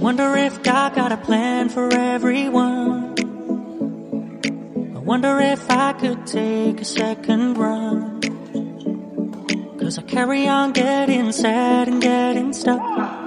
wonder if God got a plan for everyone. I wonder if I could take a second run. Cause I carry on getting sad and getting stuck.